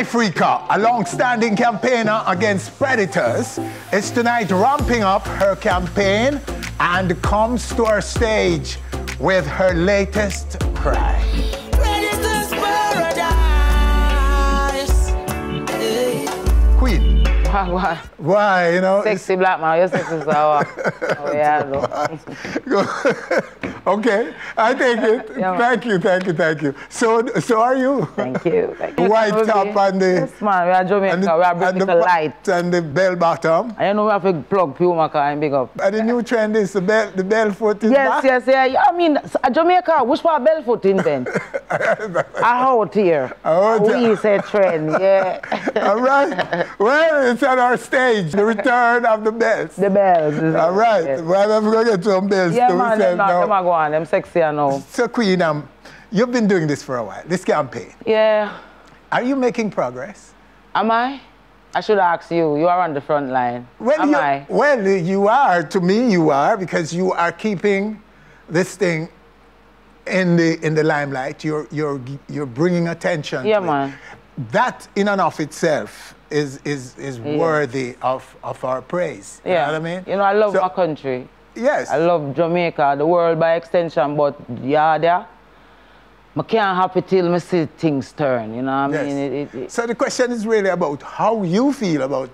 Ifrica, a long-standing campaigner against predators, is tonight ramping up her campaign and comes to our stage with her latest cry. Queen. Why, why? Why, you know? Sexy black man, you're sexy sour. oh, yeah, no. okay, I take it. Yeah, thank you, thank you, thank you. So, so are you? Thank you. Thank you. White top and the Yes, man, we are Jamaica, and the, we are and the light. and the bell bottom. You know we have to plug Puma car and big up. And the new trend is the bell, the bell foot is Yes, back. yes, yeah. I mean, Jamaica, which part Belfoot invent? I out here. Out. We say trend, yeah. All right. Well, it's on our stage, the return of the bells. the bells. All right. Yeah, Well, I'm going to get some bells yeah to man, them, now. them go on, them sexy I know. So, Queen, um, you've been doing this for a while, this campaign. Yeah. Are you making progress? Am I? I should ask you. You are on the front line. Well, Am you, I? well, you are. To me, you are because you are keeping this thing in the in the limelight. You're you're you're bringing attention. Yeah, to it. That in and of itself is is is worthy of of our praise. You Yeah. know what I mean? You know, I love So- my country. Yes. I love Jamaica, the world by extension, but yeah, there. I can't happy till me see things turn, you know what I Yes. mean? It, it, it, So the question is really about how you feel about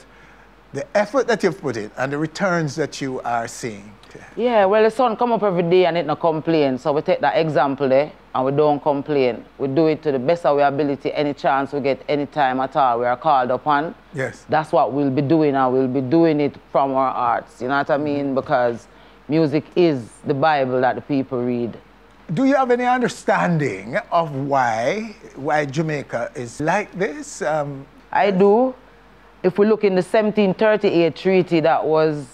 the effort that you've put in and the returns that you are seeing. yeah, well, the sun come up every day and it no complain. So we take that example there and we don't complain. We do it to the best of our ability, any chance we get, any time at all we are called upon. Yes. That's what we'll be doing and we'll be doing it from our hearts. You know what I mean? Mm-hmm. Because music is the Bible that the people read. Do you have any understanding of why why Jamaica is like this? Um, I do. If we look in the 1738 treaty that was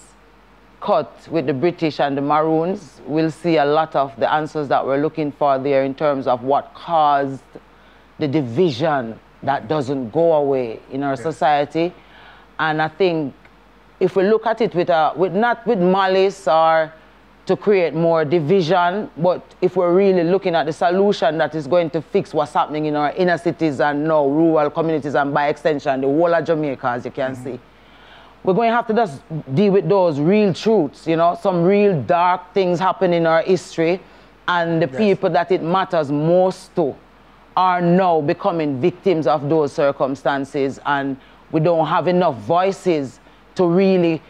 cut with the British and the Maroons, we'll see a lot of the answers that we're looking for there in terms of what caused the division that doesn't go away in our society. And I think if we look at it with, a, with not with malice or to create more division, but if we're really looking at the solution that is going to fix what's happening in our inner cities and now rural communities and by extension the whole of Jamaica, as you can mm-hmm. see, we're going to have to just deal with those real truths, you know, some real dark things happen in our history, and the Yes. people that it matters most to are now becoming victims of those circumstances, and we don't have enough voices to really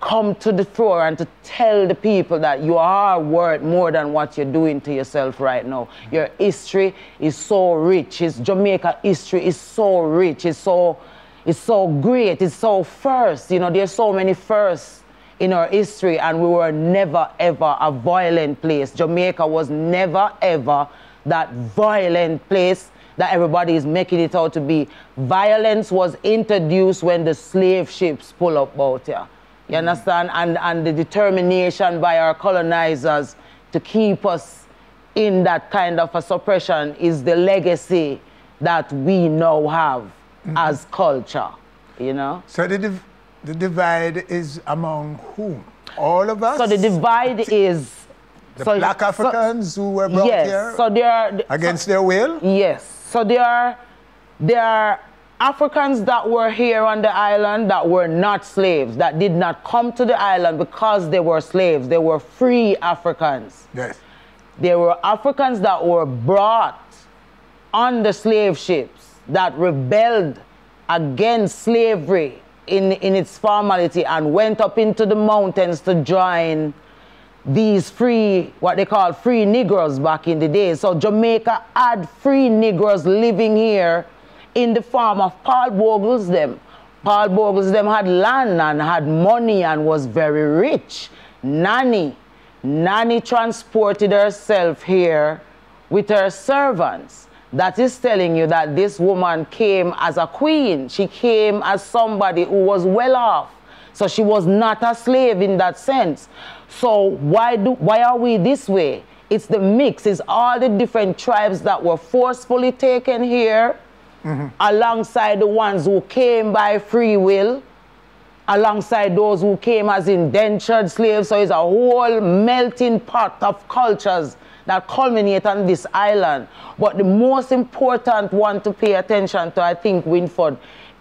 come to the floor and to tell the people that you are worth more than what you're doing to yourself right now. Your history is so rich. It's Jamaica history is so rich. It's so it's so great. It's so first. You know, there's so many firsts in our history, and we were never ever a violent place. Jamaica was never ever that violent place that everybody is making it out to be. Violence was introduced when the slave ships pull up out here. You mm. understand? And, and the determination by our colonizers to keep us in that kind of a suppression is the legacy that we now have mm. as culture, you know? so the, div- the divide is among whom? All of us? So the divide is... the so- black so- Africans who were brought yes, here so there are... against their will? Yes. So there are there are Africans that were here on the island that were not slaves, that did not come to the island because they were slaves. They were free Africans. Yes. There were Africans that were brought on the slave ships that rebelled against slavery in, in its formality and went up into the mountains to join these free, what they call free Negroes back in the day. So Jamaica had free Negroes living here in the form of Paul Bogles them. Paul Bogles them had land and had money and was very rich. Nanny, Nanny transported herself here with her servants. That is telling you that this woman came as a queen. She came as somebody who was well off. So she was not a slave in that sense. So why do why are we this way? It's the mix, it's all the different tribes that were forcefully taken here mm-hmm. alongside the ones who came by free will, alongside those who came as indentured slaves. So it's a whole melting pot of cultures that culminate on this island. But the most important one to pay attention to, I think, Winford,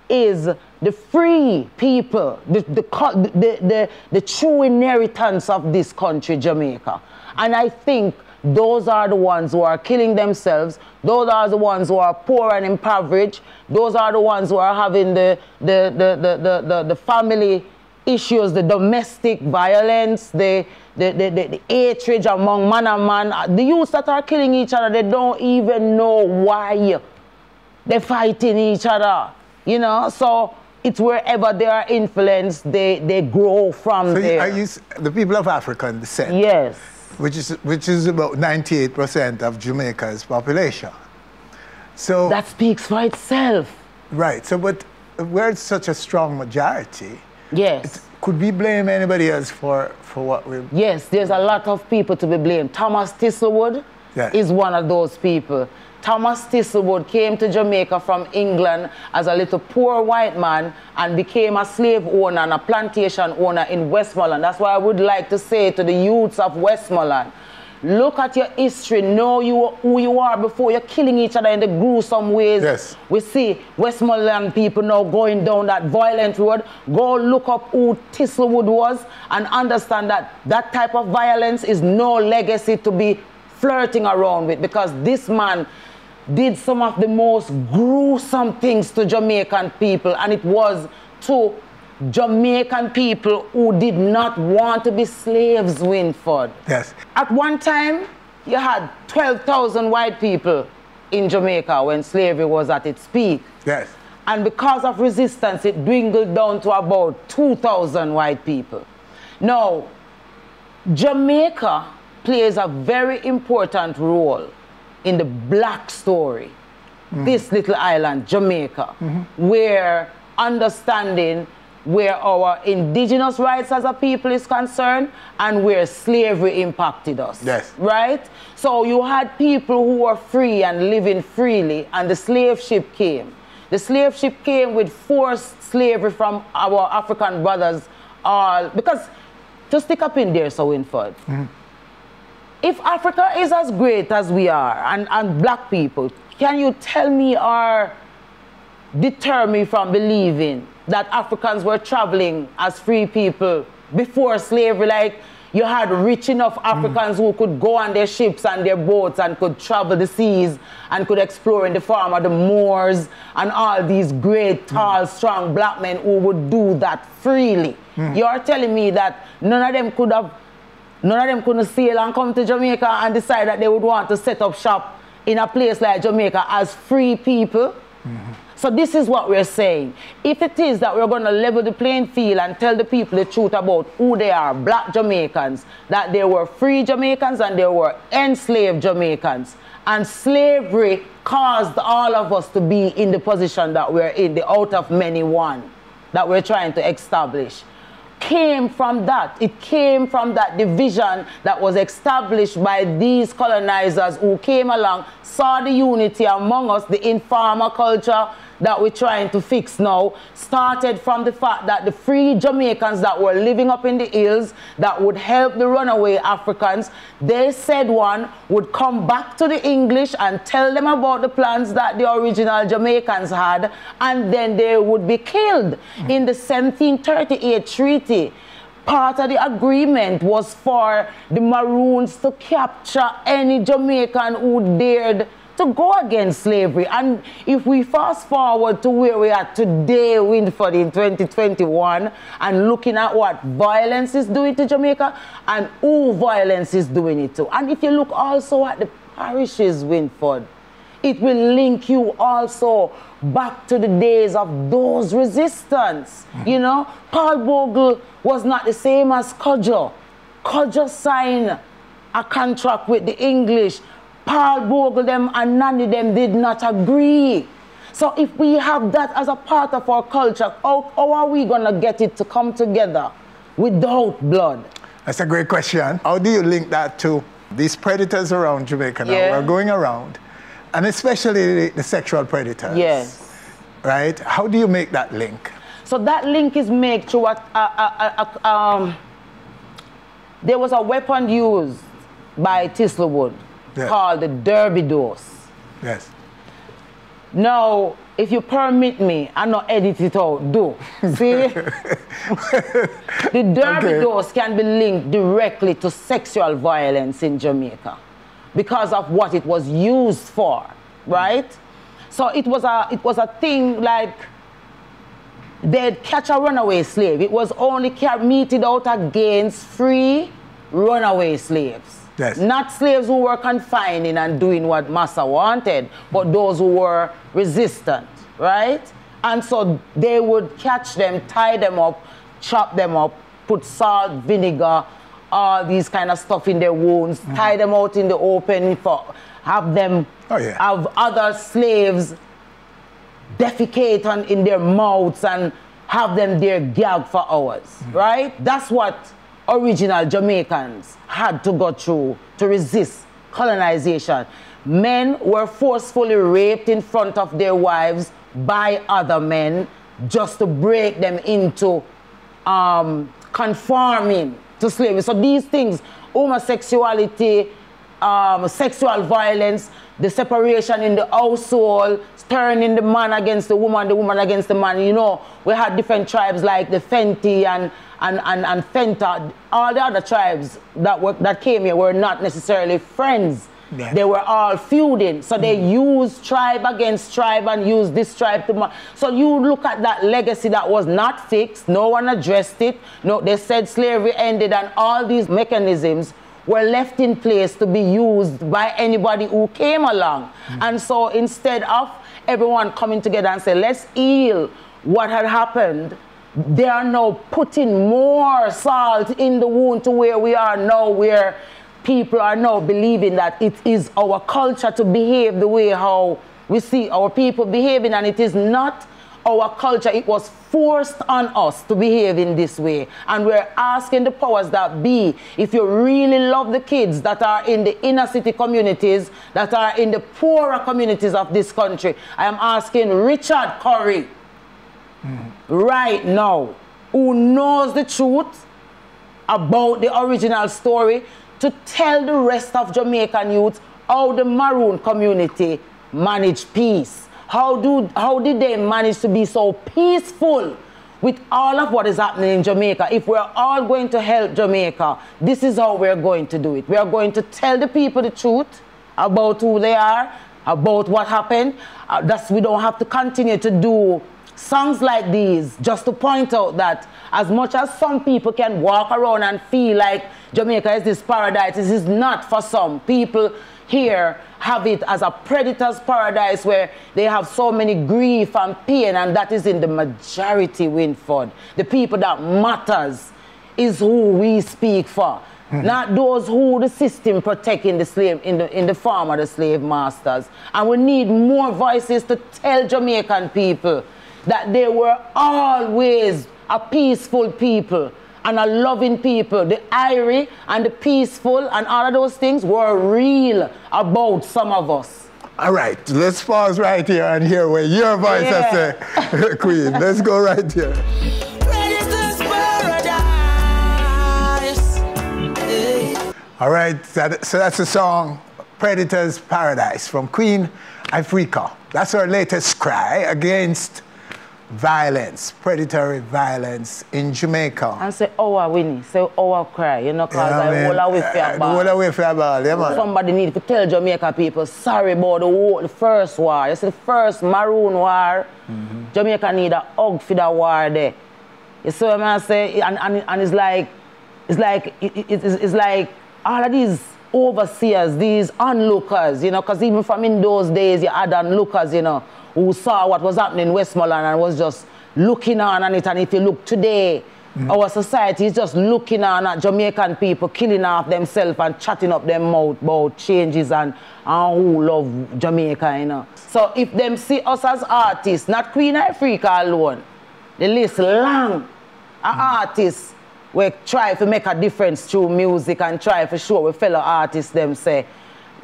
is the free people, the, the, the, the, the true inheritance of this country, Jamaica. And I think those are the ones who are killing themselves. Those are the ones who are poor and impoverished. Those are the ones who are having the, the, the, the, the, the, family issues, the domestic violence, the, the, the, the, the hatred among man and man. The youths that are killing each other, they don't even know why they're fighting each other. You know, so it's wherever they are influenced, they, they grow from so there. Are you the people of African descent? Yes. Which is, which is about 98% of Jamaica's population. So that speaks for itself. Right. So, but we're such a strong majority. Yes. Could we blame anybody else for, for what we... Yes, there's a lot of people to be blamed. Thomas Thistlewood yes. is one of those people. Thomas Thistlewood came to Jamaica from England as a little poor white man and became a slave owner and a plantation owner in Westmoreland. That's why I would like to say to the youths of Westmoreland, look at your history, know you, who you are before you're killing each other in the gruesome ways. Yes. We see Westmoreland people now going down that violent road. Go look up who Thistlewood was and understand that that type of violence is no legacy to be flirting around with because this man did some of the most gruesome things to Jamaican people, and it was to Jamaican people who did not want to be slaves, Winford. Yes. At one time, you had 12,000 white people in Jamaica when slavery was at its peak. Yes. And because of resistance, it dwindled down to about 2,000 white people. Now, Jamaica plays a very important role in the black story, mm -hmm. this little island, Jamaica, mm -hmm. where understanding where our indigenous rights as a people is concerned and where slavery impacted us. Yes. Right? So you had people who were free and living freely, and the slave ship came. The slave ship came with forced slavery from our African brothers, all because to stick up in there, so Winford. Mm -hmm if Africa is as great as we are, and, and black people, can you tell me or deter me from believing that Africans were traveling as free people before slavery? Like you had rich enough Africans mm. who could go on their ships and their boats and could travel the seas and could explore in the farm of the Moors and all these great, tall, mm. strong black men who would do that freely. Mm. You're telling me that none of them could have None of them couldn't sail and come to Jamaica and decide that they would want to set up shop in a place like Jamaica as free people. Mm -hmm. So this is what we're saying. If it is that we're going to level the playing field and tell the people the truth about who they are, black Jamaicans, that there were free Jamaicans and there were enslaved Jamaicans, and slavery caused all of us to be in the position that we're in, the out of many one that we're trying to establish came from that. It came from that division that was established by these colonizers who came along, saw the unity among us, the informal culture, that we're trying to fix now started from the fact that the free Jamaicans that were living up in the hills that would help the runaway Africans, they said one would come back to the English and tell them about the plans that the original Jamaicans had, and then they would be killed. In the 1738 treaty, part of the agreement was for the Maroons to capture any Jamaican who dared to go against slavery. And if we fast forward to where we are today, Winford, in 2021, and looking at what violence is doing to Jamaica and who violence is doing it to. And if you look also at the parishes, Winford, it will link you also back to the days of those resistance. Mm. You know, Paul Bogle was not the same as Cudjoe. Cudjoe signed a contract with the English Paul Bogle them and Nanny them did not agree. So if we have that as a part of our culture, how, how are we going to get it to come together without blood? That's a great question. How do you link that to these predators around Jamaica now yeah. are going around, and especially the, the sexual predators? Yes. Right? How do you make that link? So that link is made through what uh, uh, uh, um, there was a weapon used by Thistlewood yes. called the Derby Dose. Yes. Now, if you permit me, I'm not edit it out. Do see the Derby okay. Dose can be linked directly to sexual violence in Jamaica because of what it was used for, right? So it was a it was a thing like they'd catch a runaway slave. It was only meted out against free runaway slaves. Yes. Not slaves who were confining and doing what Massa wanted, but those who were resistant, right? And so they would catch them, tie them up, chop them up, put salt, vinegar, all these kind of stuff in their wounds, mm -hmm. tie them out in the open for have them oh, yeah. have other slaves defecate on, in their mouths and have them there gag for hours, mm. right? That's what original Jamaicans had to go through to resist colonization. Men were forcefully raped in front of their wives by other men just to break them into um, conforming to slavery. So these things, homosexuality, um, sexual violence, the separation in the household, turning the man against the woman, the woman against the man. You know, we had different tribes like the Fenty and and, and, and Fenta. All the other tribes that were that came here were not necessarily friends. Yeah. They were all feuding. So they mm. used tribe against tribe and used this tribe to. So you look at that legacy that was not fixed. No one addressed it. No, they said slavery ended and all these mechanisms were left in place to be used by anybody who came along. Mm. And so instead of everyone coming together and say, let's heal what had happened, they are now putting more salt in the wound to where we are now, where people are now believing that it is our culture to behave the way how we see our people behaving, and it is not our culture. It was forced on us to behave in this way. And we're asking the powers that be, if you really love the kids that are in the inner city communities, that are in the poorer communities of this country, I am asking Richard Currie right now, who knows the truth about the original story, to tell the rest of Jamaican youth how the Maroon community managed peace how, do, how did they manage to be so peaceful with all of what is happening in Jamaica? If we're all going to help Jamaica, this is how we're going to do it. We are going to tell the people the truth about who they are, about what happened. Uh, that's, we don't have to continue to do songs like these just to point out that as much as some people can walk around and feel like Jamaica is this paradise, this is not for some. People here have it as a predator's paradise where they have so many grief and pain, and that is in the majority, Winford. The people that matters is who we speak for. Mm -hmm. Not those who the system protect in the slave in the in the farm of the slave masters. And we need more voices to tell Jamaican people that they were always a peaceful people and a loving people. The irie and the peaceful and all of those things were real about some of us. All right, let's pause right here and hear where your voice yeah. has say, Queen. Let's go right here. All right, so that's the song Predator's Paradise from Queen Ifrica. That's our latest cry against violence, predatory violence in Jamaica. And say, oh, Winnie, say, oh, cry, you know, because I away for your ball. Away for your ball, yeah, man. Somebody need to tell Jamaica people, sorry about the, war, the first war. You see, the first Maroon War, mm -hmm. Jamaica need a hug for the war there. You see what I'm saying? And, and, and it's like, it's like, it, it's, it's like all of these overseers, these onlookers, you know, because even from in those days, you had onlookers, you know, who saw what was happening in Westmoreland and was just looking on at it. And if you look today, mm. our society is just looking on at Jamaican people killing off themselves and chatting up their mouth about changes and, and who love Jamaica, you know. So if them see us as artists, not Queen Ifrica alone, the list long. Mm. artists we try to make a difference through music and try to show we fellow artists them say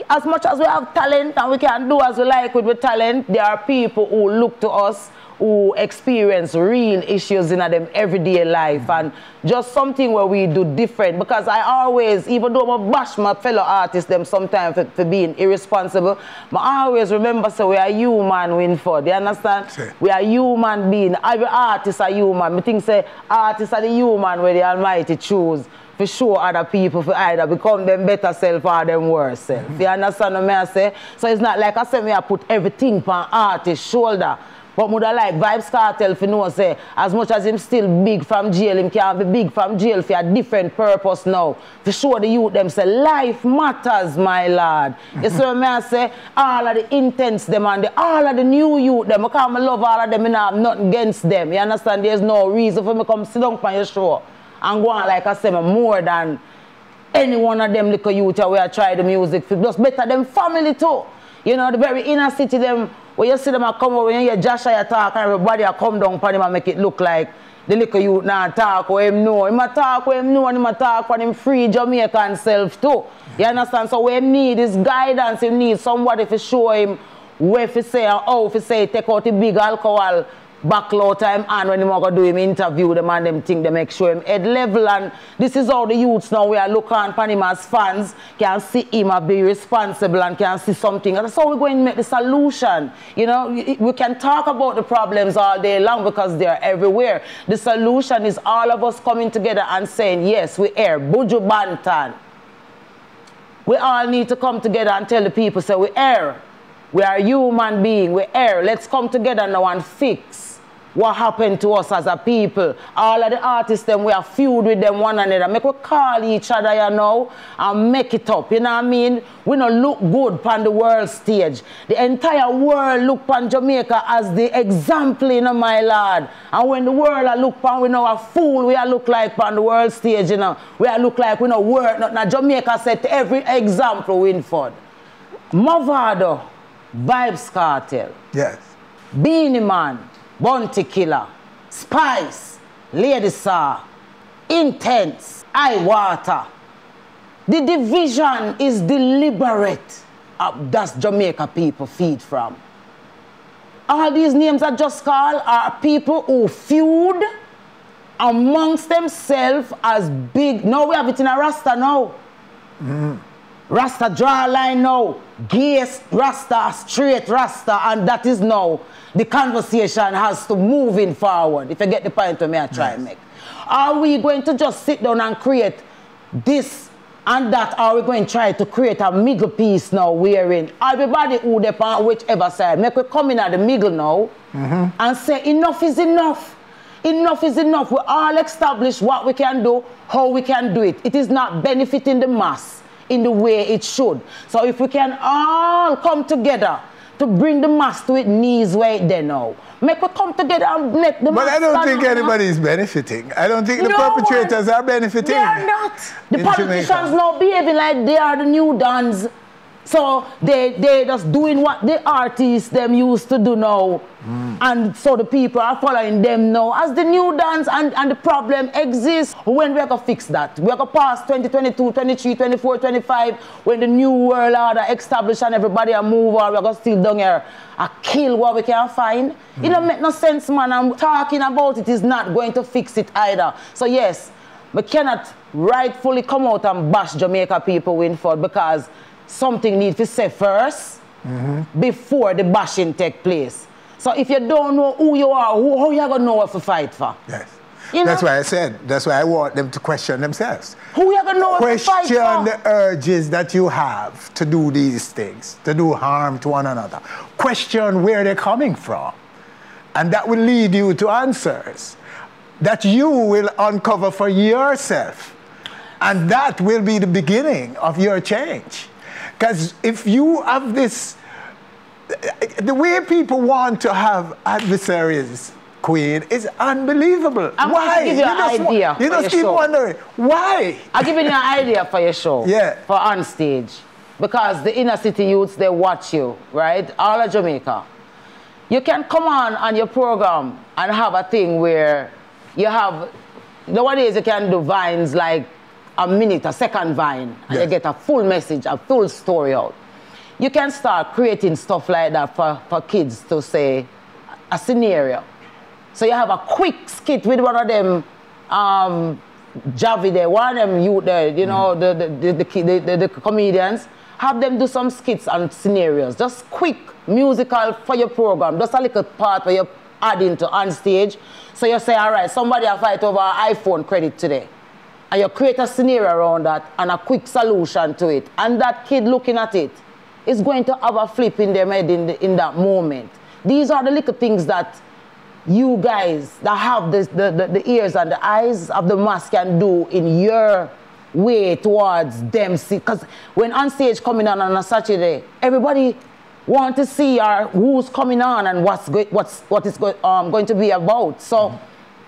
as much as we have talent and we can do as we like with the talent, there are people who look to us who experience real issues in them everyday life and just something where we do different because I always, even though I bash my fellow artists them sometimes for, for being irresponsible, I always remember so we are human Winford, you understand? Sure. We are human being. Every artist are human. I think say artists are the human where the Almighty choose for sure other people for either become them better self or them worse self. You understand what I say? So it's not like I say me I put everything on artist's shoulder. But mother like Vybz Kartel for know say as much as him still big from jail, him can be big from jail for a different purpose now. For sure the youth them say life matters, my lord. you see what I say? All of the Intence them and the, all of the new youth them, I love all of them and I have nothing against them. You understand? There's no reason for me come sit down on your show and go on like I say more than any one of them little youth where I try the music for just better them family too. You know, the very inner city them when you see them a come over, when you hear Joshua talk and everybody come down upon him and make it look like the little youth now talk what him know. Him a talk what him know and him a talk for him free Jamaican self too. You understand? So him need is guidance. He need somebody to show him where to say how to say take out the big alcohol backload time and when him go do him interview them and them think they make sure him head level and this is how the youths now we are looking upon him as fans can see him be responsible and can see something. And that's how we're going to make the solution you know? We can talk about the problems all day long because they're everywhere. The solution is all of us coming together and saying yes we air Buju Banton. We all need to come together and tell the people say we air we are human being we air let's come together now and fix what happened to us as a people. All of the artists, them, we are feud with them one another. Make we call each other, you know, and make it up. You know what I mean? We don't look good on the world stage. The entire world look on Jamaica as the example, you know, my lord. And when the world I look on, we know a fool we are look like on the world stage, you know. We are look like we know work. Now Jamaica set every example Winford. Mavado, Vybz Kartel. Yes. Beenie Man. Bounty Killer, Spice, Lady Saw, Intence, Eye Water. The division is deliberate. Uh, that's Jamaica people feed from. All these names I just called are people who feud amongst themselves as big. Now we have it in a Rasta now. Mm. Rasta draw line now. Gay Rasta, straight Rasta, and that is now the conversation has to move in forward. If you get the point of me I try yes. and make. Are we going to just sit down and create this and that? Are we going to try to create a middle piece now wherein everybody who depend whichever side, make we come in at the middle now mm -hmm. and say enough is enough. Enough is enough. We all establish what we can do, how we can do it. It is not benefiting the mass in the way it should. So if we can all come together to bring the mass to its knees where it there now. Make we come together and make the But I don't think anybody is benefiting. I don't think the no perpetrators one. are benefiting. They are not. The politicians now behaving like they are the new dons so they they just doing what the artists them used to do now. Mm. And so the people are following them now as the new dance and, and the problem exists. When we're gonna fix that? We're gonna pass 2022, 23, 24, 25, when the new world order established and everybody are move we're gonna still down here a kill what we can find. Mm. It don't make no sense, man. I'm talking about it is not going to fix it either. So yes, we cannot rightfully come out and bash Jamaica people Winford because something needs to say 1st mm -hmm. before the bashing take place. So if you don't know who you are, who, how you gonna know what to fight for? Yes. You that's know? why I said, that's why I want them to question themselves. Who you gonna know question what to fight for? Question the urges that you have to do these things, to do harm to one another. Question where they're coming from. And that will lead you to answers that you will uncover for yourself. And that will be the beginning of your change. Because if you have this, the way people want to have adversaries, Queen, is unbelievable. I'm why? Going to give you, you an idea. You just keep show. wondering why. I'll give you an idea for your show. Yeah. For on stage, because the inner city youths they watch you, right? All of Jamaica. You can come on on your program and have a thing where you have nowadays you can do vines like a minute, a second vine, and yes. you get a full message, a full story out. you can start creating stuff like that for, for kids to say a scenario. So you have a quick skit with one of them, um, Javi there, one of them you there, you know, the, the, the, the, the, the comedians. Have them do some skits and scenarios, just quick musical for your program, just a little part where you add into on stage. So you say, all right, somebody will fight over iPhone credit today. And you create a scenario around that and a quick solution to it. And that kid looking at it is going to have a flip in their head in, the, in that moment. These are the little things that you guys that have this, the, the, the ears and the eyes of the mass can do in your way towards them. Because when on stage coming on on a Saturday, everybody want to see our, who's coming on and what's, go, what's what is go, um, going to be about. So mm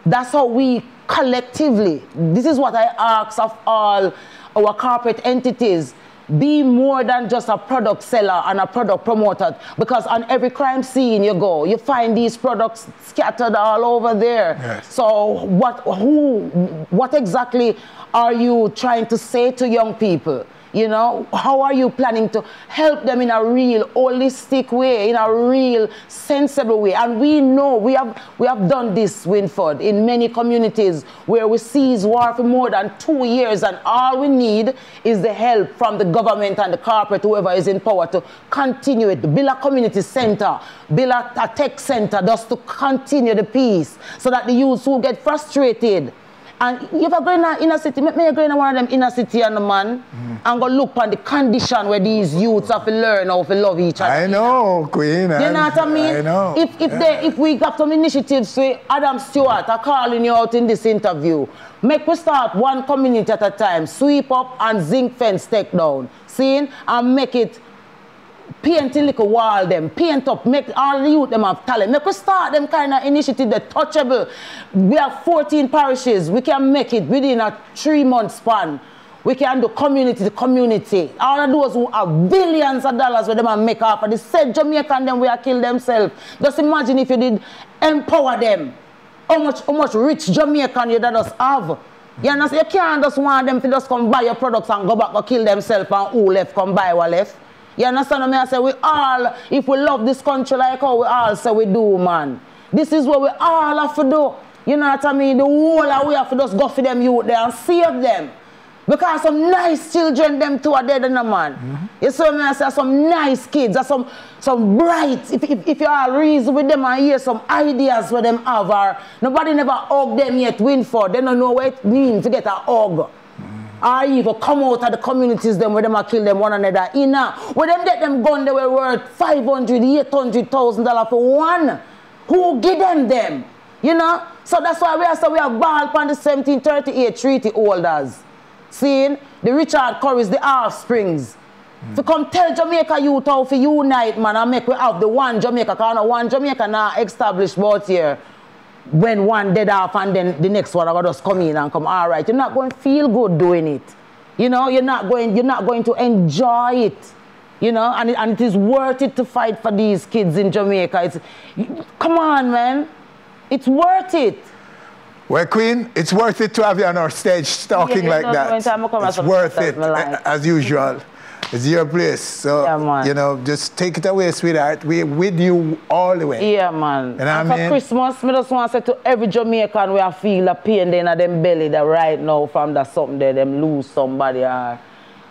that's how we collectively, this is what I ask of all our corporate entities, be more than just a product seller and a product promoter. Because on every crime scene you go you find these products scattered all over there. Yes. so what who what exactly are you trying to say to young people you know, how are you planning to help them in a real holistic way, in a real sensible way? And we know we have we have done this, Winford, in many communities where we cease war for more than two years, and all we need is the help from the government and the corporate, whoever is in power, to continue it. Build a community center, build a, a tech center, just to continue the peace, so that the youths who get frustrated and if I go in a inner city, make me go in one of them inner city and the man mm. and go look on the condition where these youths have to learn how to love each other. I know, Queen. You know what I mean? I know. If if yeah. they if we got some initiatives, say Adam Stewart, I calling you out in this interview. Make we start one community at a time, sweep up and zinc fence take down. Seeing and make it paint in little wall them, paint up, make all the youth them have talent. Make we start them kind of initiative that touchable. We have 14 parishes. We can make it within a three month span. We can do community to community. All of those who have billions of dollars with them and make up. The said Jamaican them will kill themselves. Just imagine if you did empower them. How much how much rich Jamaican you that just have. You? You can't just want them to just come buy your products and go back and kill themselves and who left come buy what left. You understand what I say? We all, if we love this country like how we all say we do, man. This is what we all have to do. You know what I mean? The whole of we have to just go for them youth there and save them. Because some nice children, them two are dead in a man. Mm -hmm. You see me? I say some nice kids, some some bright. If, if, if you are reason with them and hear some ideas what them have, or nobody never hug them yet, Winford. They don't know what it means to get a hug or even come out of the communities them where them are kill them one another. Inna, where them get them gun, they were worth 500, 800,000 dollars for one. Who give them them? You know? So that's why we are so we are ball upon the 1738 treaty holders. Seeing the Richard Currie's, the offsprings. Mm. To come tell Jamaica youth how to unite, man, and make we have the one Jamaica, because one Jamaica now established both here when one dead off and then the next one will just come in and come, all right, you're not going to feel good doing it. You know, you're not going, you're not going to enjoy it. You know, and it, and it is worth it to fight for these kids in Jamaica. It's, come on, man. It's worth it. Well, Queen, it's worth it to have you on our stage talking yeah, like that. It's worth it, as usual. It's your place. So, yeah, you know, just take it away, sweetheart. We're with you all the way. Yeah, man. You know and for mean? Christmas, I just want to say to every Jamaican, we are feel a pain in them belly that right now from that something there, them lose somebody or,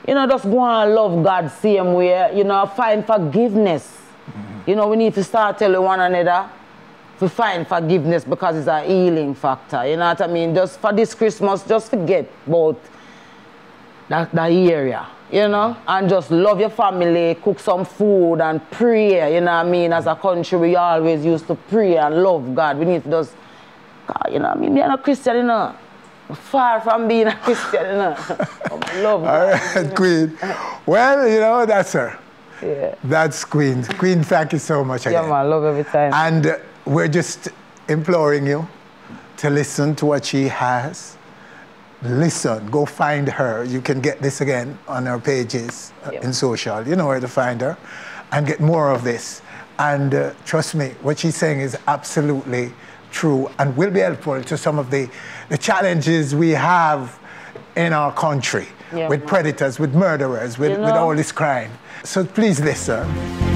you know, just go and love God same way. You know, find forgiveness. Mm -hmm. You know, we need to start telling one another to find forgiveness because it's a healing factor. You know what I mean? Just for this Christmas, just forget about that, that area you know, and just love your family, cook some food and pray, you know what I mean? As a country, we always used to pray and love God. We need to just, God, you know what I mean? Being a Christian, you know, far from being a Christian, you know. love God. All right, Queen. Well, you know, that's her. Yeah. That's Queen. Queen, thank you so much again. Yeah, man, love every time. And uh, we're just imploring you to listen to what she has listen, go find her. You can get this again on her pages uh, yep. in social. You know where to find her and get more of this. And uh, trust me, what she's saying is absolutely true and will be helpful to some of the, the challenges we have in our country. Yeah, with predators, with murderers, with, You with all this crime. So please listen.